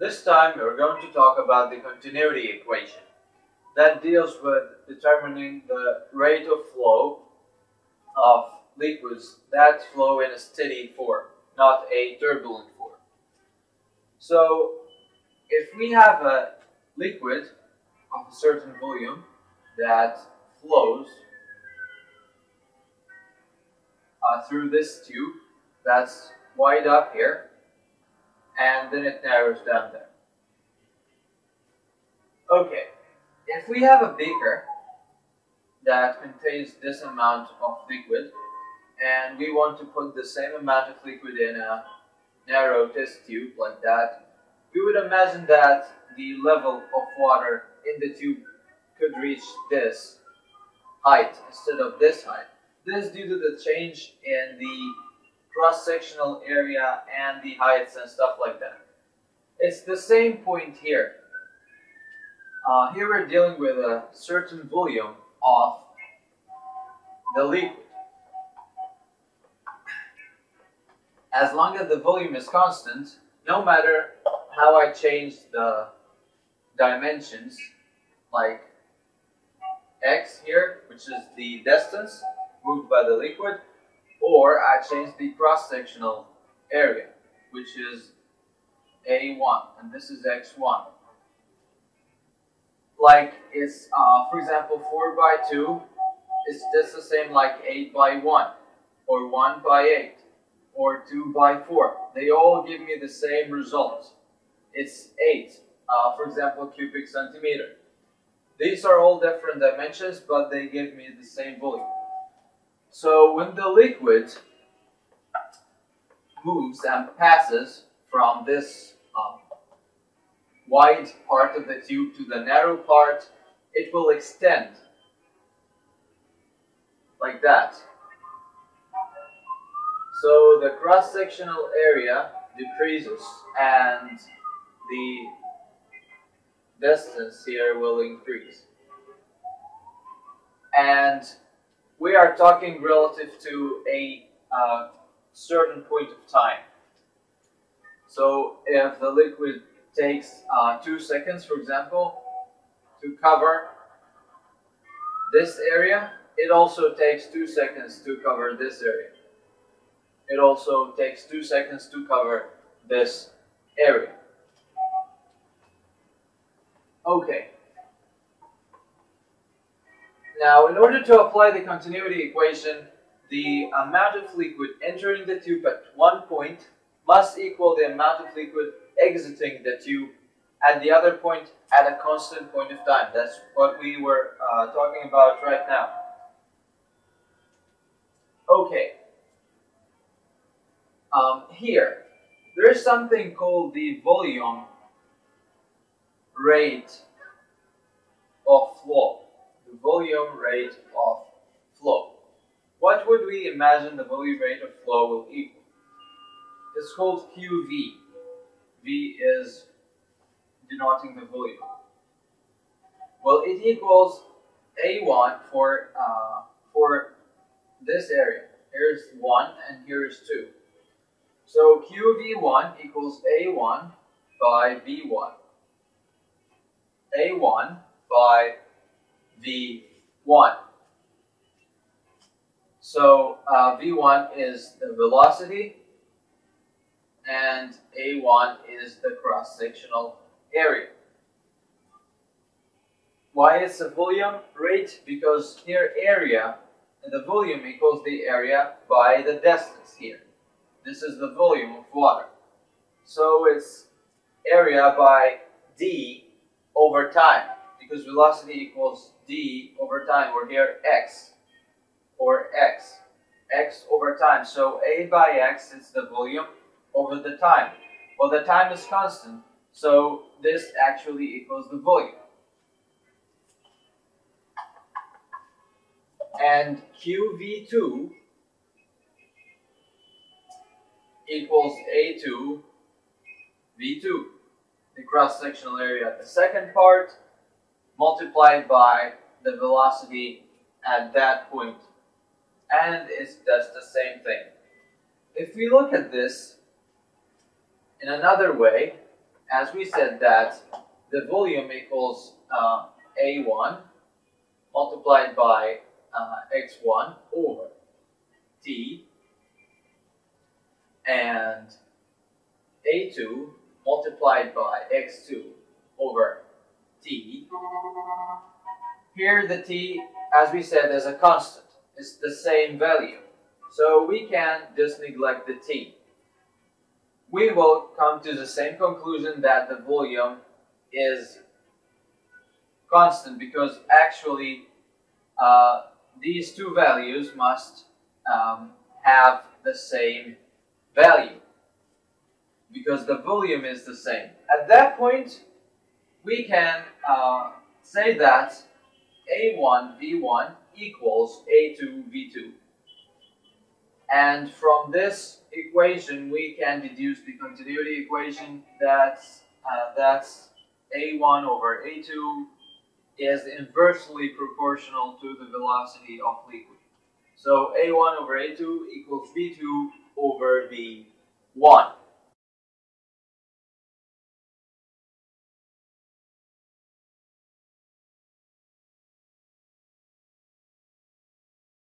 This time we're going to talk about the continuity equation that deals with determining the rate of flow of liquids that flow in a steady form, not a turbulent form. So if we have a liquid of a certain volume that flows uh, through this tube that's wide up here and then it narrows down there. Okay, if we have a beaker that contains this amount of liquid and we want to put the same amount of liquid in a narrow test tube like that, we would imagine that the level of water in the tube could reach this height instead of this height. This is due to the change in the cross-sectional area and the heights and stuff like that. It's the same point here. Uh, here we're dealing with a certain volume of the liquid. As long as the volume is constant, no matter how I change the dimensions, like x here, which is the distance moved by the liquid, or I change the cross-sectional area, which is A1, and this is X1. Like, it's, uh, for example, 4 by 2 is just the same like 8 by 1, or 1 by 8, or 2 by 4. They all give me the same result. It's 8, uh, for example, cubic centimeter. These are all different dimensions, but they give me the same volume. So when the liquid moves and passes from this um, wide part of the tube to the narrow part, it will extend like that. So the cross-sectional area decreases and the distance here will increase. And we are talking relative to a uh, certain point of time. So if the liquid takes uh, two seconds, for example, to cover this area, it also takes two seconds to cover this area. It also takes two seconds to cover this area. Okay. Now, in order to apply the continuity equation, the amount of liquid entering the tube at one point must equal the amount of liquid exiting the tube at the other point at a constant point of time. That's what we were uh, talking about right now. Okay. Um, here, there is something called the volume rate of flow the volume rate of flow. What would we imagine the volume rate of flow will equal? It's called QV. V is denoting the volume. Well, it equals A1 for, uh, for this area. Here's 1 and here's 2. So QV1 equals A1 by V1. A1 by v1. So uh, v1 is the velocity and a1 is the cross-sectional area. Why is the volume rate? Because here area, and the volume equals the area by the distance here. This is the volume of water. So it's area by d over time because velocity equals d over time, or here x, or x, x over time. So a by x is the volume over the time. Well, the time is constant, so this actually equals the volume. And QV2 equals A2 V2, the cross-sectional area at the second part, multiplied by the velocity at that point. And it does the same thing. If we look at this in another way, as we said that the volume equals uh, A1 multiplied by uh, X1 over T and A2 multiplied by X2 over T. Here the T, as we said, is a constant. It's the same value. So we can just neglect the T. We will come to the same conclusion that the volume is constant because actually uh, these two values must um, have the same value because the volume is the same. At that point, we can uh, say that A1 V1 equals A2 V2. And from this equation, we can deduce the continuity equation that uh, that's A1 over A2 is inversely proportional to the velocity of liquid. So A1 over A2 equals V2 over V1.